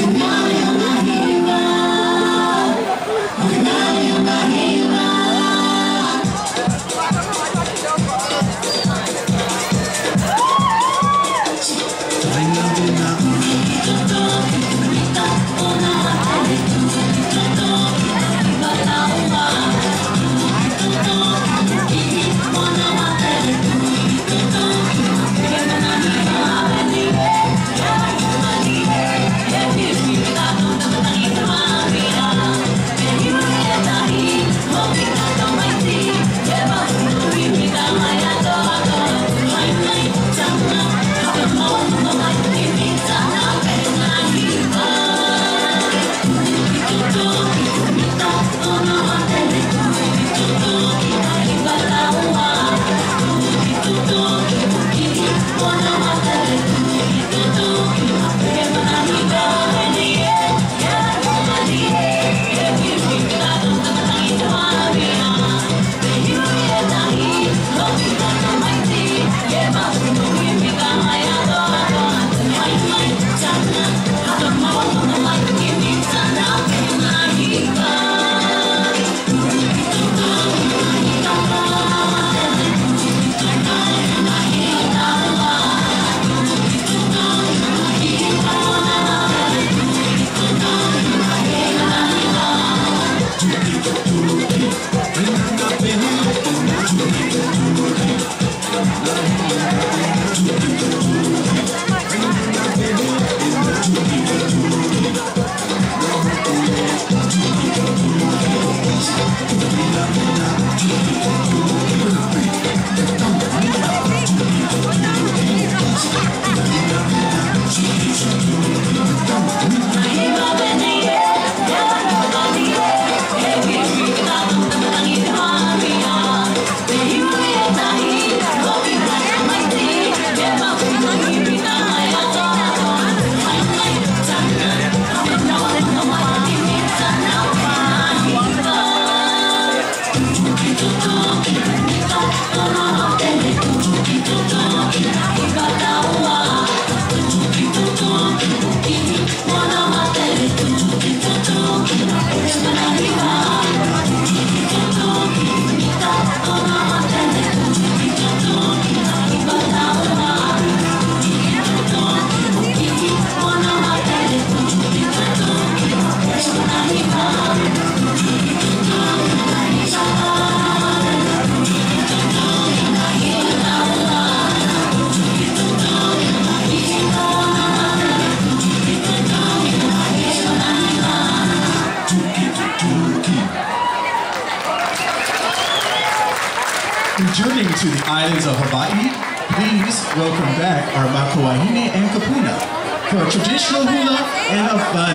I'm when I be home. Returning to the islands of Hawaii, please welcome back our Makuahine and Kupuna for a traditional hula and a fun